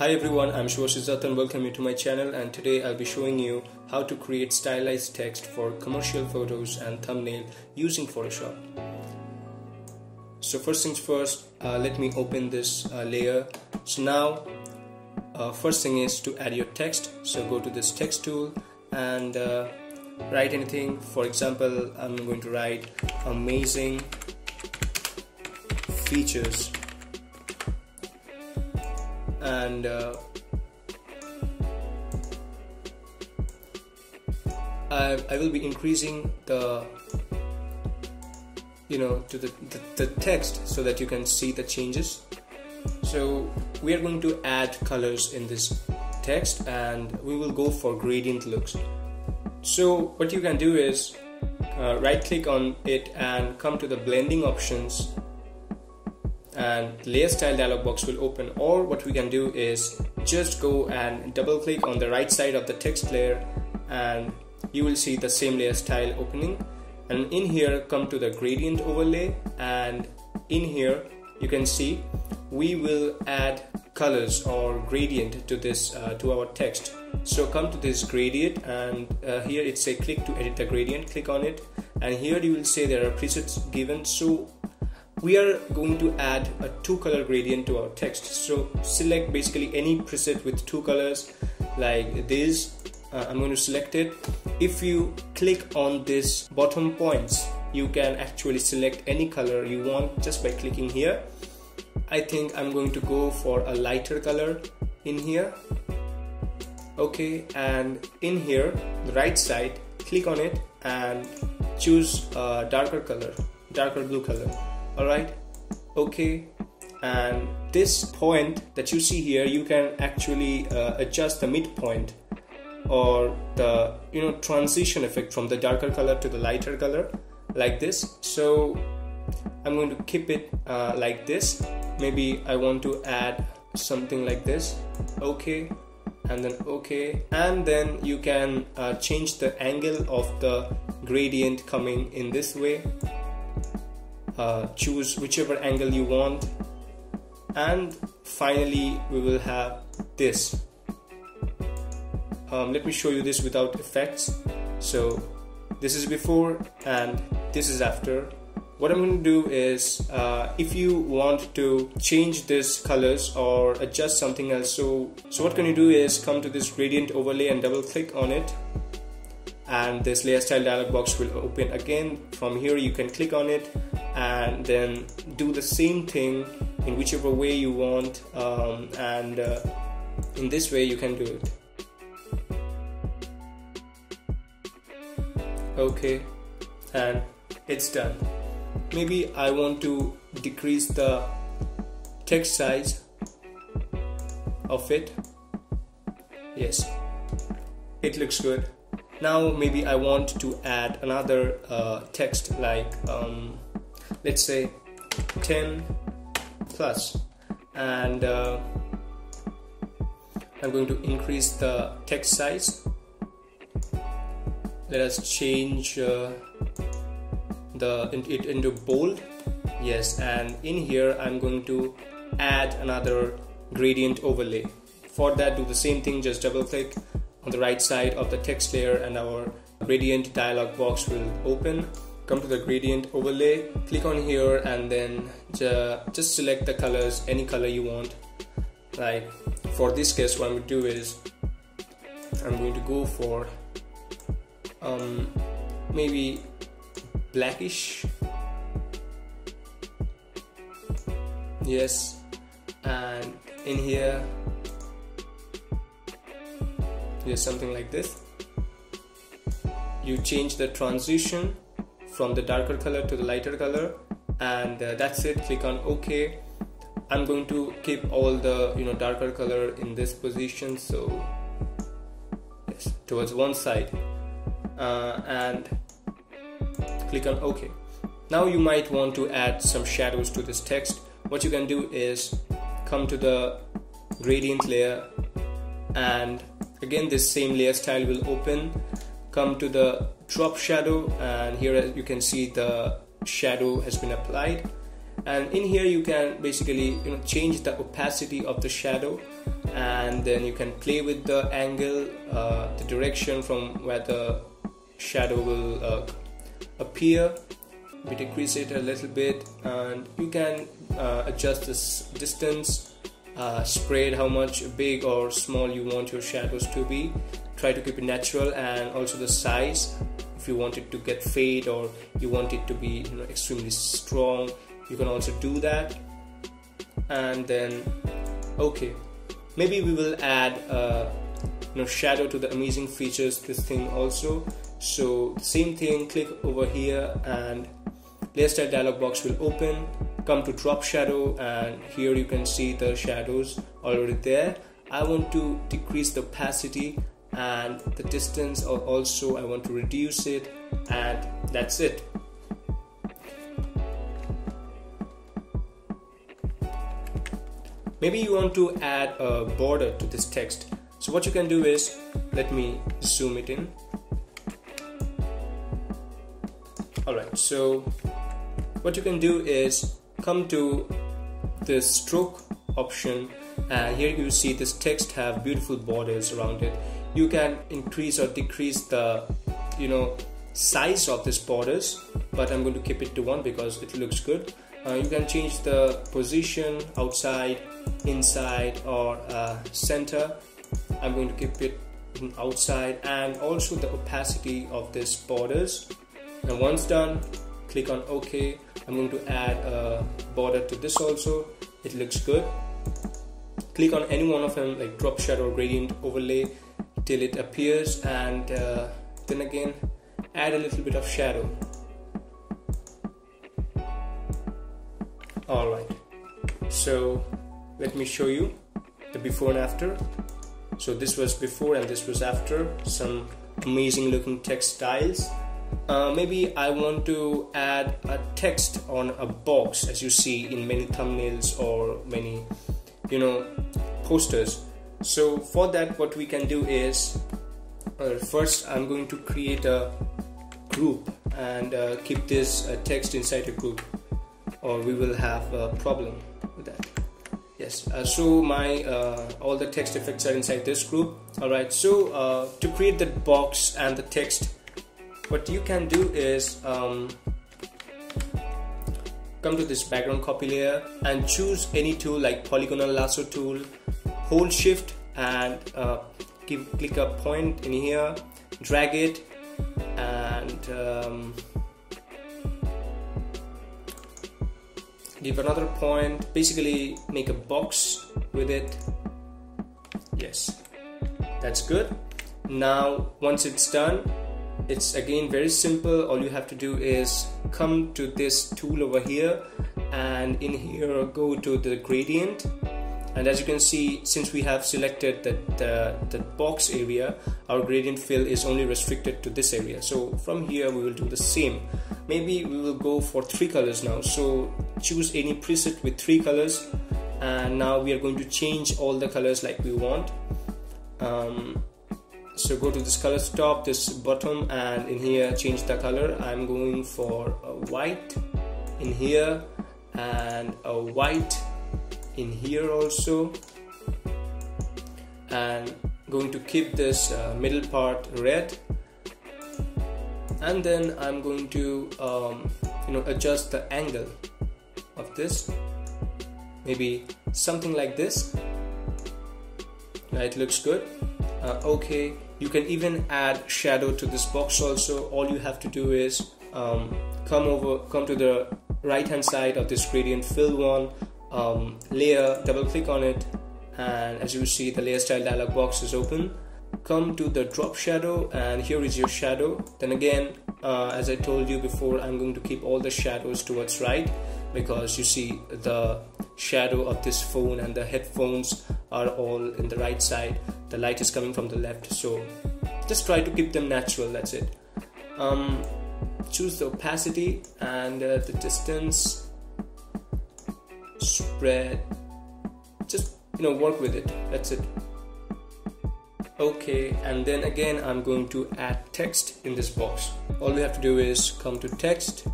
Hi everyone, I'm Subhashis Dutta and welcome you to my channel and today I'll be showing you how to create stylized text for commercial photos and thumbnail using Photoshop. So first things first, uh, let me open this uh, layer. So now, uh, first thing is to add your text. So go to this text tool and uh, write anything. For example, I'm going to write amazing features and uh, I, I will be increasing the you know to the, the, the text so that you can see the changes. So we are going to add colors in this text and we will go for gradient looks. So what you can do is uh, right click on it and come to the blending options and layer style dialog box will open. Or what we can do is just go and double click on the right side of the text layer and you will see the same layer style opening. And in here come to the gradient overlay. And in here you can see we will add colors or gradient to this uh, to our text. So come to this gradient and uh, here it say click to edit the gradient. Click on it. And here you will say there are presets given. So we are going to add a two color gradient to our text. So select basically any preset with two colors like this. Uh, I'm going to select it. If you click on this bottom points you can actually select any color you want just by clicking here. I think I'm going to go for a lighter color in here. Okay and in here the right side click on it and choose a darker color darker blue color alright? Okay. And this point that you see here you can actually uh, adjust the midpoint or the you know transition effect from the darker color to the lighter color like this. So I'm going to keep it uh, like this. Maybe I want to add something like this. Okay. And then okay. And then you can uh, change the angle of the gradient coming in this way uh, choose whichever angle you want. And finally we will have this. Um, let me show you this without effects. So this is before and this is after. What I'm going to do is uh, if you want to change this colors or adjust something else so so what can you do is come to this gradient overlay and double click on it and this layer style dialog box will open again. From here you can click on it and then do the same thing in whichever way you want um, and uh, in this way you can do it. Okay and it's done. Maybe I want to decrease the text size of it. Yes. It looks good now maybe I want to add another uh, text like um, let's say 10 plus. And uh, I'm going to increase the text size. Let us change uh, the it into bold. Yes and in here I'm going to add another gradient overlay. For that do the same thing just double click on the right side of the text layer and our gradient dialog box will open. Come to the gradient overlay click on here and then just select the colors any color you want. Like for this case what I'm going to do is I'm going to go for um, maybe blackish. Yes. And in here here's something like this. You change the transition from the darker color to the lighter color and uh, that's it. Click on ok. I'm going to keep all the you know darker color in this position so yes towards one side. Uh, and click on ok. Now you might want to add some shadows to this text. What you can do is come to the gradient layer and again this same layer style will open come to the drop shadow and here you can see the shadow has been applied. And in here you can basically you know change the opacity of the shadow and then you can play with the angle uh, the direction from where the shadow will uh, appear. We decrease it a little bit and you can uh, adjust this distance uh, spread how much big or small you want your shadows to be. Try to keep it natural and also the size. If you want it to get fade or you want it to be you know extremely strong you can also do that. And then okay maybe we will add uh, you know shadow to the amazing features this thing also. So same thing click over here and layer style dialog box will open come to drop shadow and here you can see the shadows already there. I want to decrease the opacity and the distance also I want to reduce it and that's it. Maybe you want to add a border to this text. So what you can do is let me zoom it in. Alright so what you can do is come to the stroke option. And here you see this text have beautiful borders around it. You can increase or decrease the you know size of this borders but I'm going to keep it to one because it looks good. Uh, you can change the position outside inside or uh, center. I'm going to keep it outside and also the opacity of this borders. And once done click on OK. I'm going to add a border to this also. It looks good. Click on any one of them like drop shadow gradient overlay till it appears. And uh, then again add a little bit of shadow. Alright so let me show you the before and after. So this was before and this was after. Some amazing looking textiles uh, maybe I want to add a text on a box as you see in many thumbnails or many you know posters. So for that what we can do is uh, first I'm going to create a group and uh, keep this uh, text inside a group or we will have a problem with that. Yes uh, so my uh, all the text effects are inside this group. Alright so uh, to create the box and the text what you can do is um, come to this background copy layer and choose any tool like polygonal lasso tool hold shift and uh, give, click a point in here drag it and um, give another point. Basically make a box with it. Yes. That's good. Now once it's done it's again very simple. All you have to do is come to this tool over here and in here go to the gradient. And as you can see since we have selected the, the, the box area our gradient fill is only restricted to this area. So from here we will do the same. Maybe we will go for three colors now. So choose any preset with three colors. And now we are going to change all the colors like we want. Um, so go to this color stop this bottom and in here change the color. I'm going for a white in here and a white in here also. And going to keep this uh, middle part red. And then I'm going to um, you know adjust the angle of this. Maybe something like this. Now it looks good. Uh, okay you can even add shadow to this box also. All you have to do is um, come over come to the right hand side of this gradient fill one um, layer double click on it and as you see the layer style dialog box is open. Come to the drop shadow and here is your shadow. Then again uh, as I told you before I'm going to keep all the shadows towards right because you see the shadow of this phone and the headphones are all in the right side the light is coming from the left so just try to keep them natural that's it. Um, choose the opacity and uh, the distance spread just you know work with it that's it. Okay and then again I'm going to add text in this box. All we have to do is come to text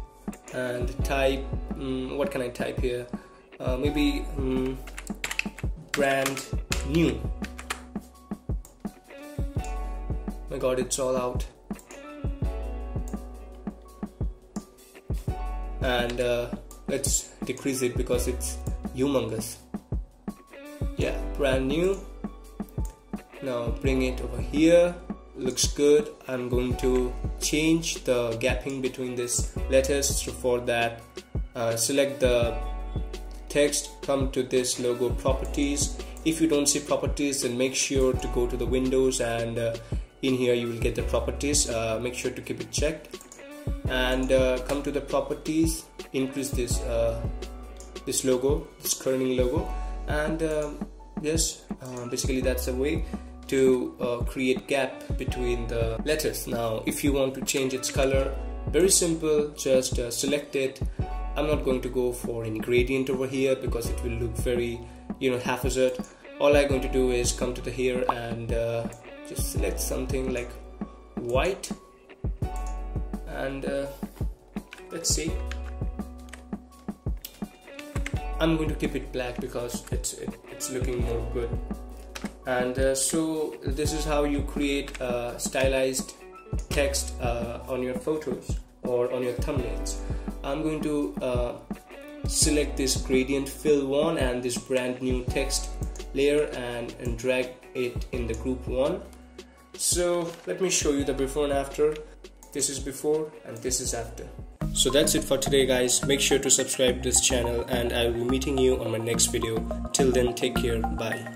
and type um, what can I type here? Uh, maybe um, brand new my god it's all out. And uh, let's decrease it because it's humongous. Yeah brand new. Now bring it over here. Looks good. I'm going to change the gapping between these letters. So for that uh, select the text come to this logo properties. If you don't see properties then make sure to go to the windows and uh, in here you will get the properties. Uh, make sure to keep it checked. And uh, come to the properties increase this uh, this logo this kerning logo. And um, yes uh, basically that's a way to uh, create gap between the letters. Now if you want to change its color very simple just uh, select it. I'm not going to go for any gradient over here because it will look very you know haphazard. All I'm going to do is come to the here and just select something like white and uh, let's see. I'm going to keep it black because it's it, it's looking more good. And uh, so this is how you create stylized text uh, on your photos or on your thumbnails. I'm going to uh, select this gradient fill one and this brand new text layer and, and drag it in the group one so let me show you the before and after. This is before and this is after. So that's it for today guys. Make sure to subscribe this channel and i will be meeting you on my next video. Till then take care. Bye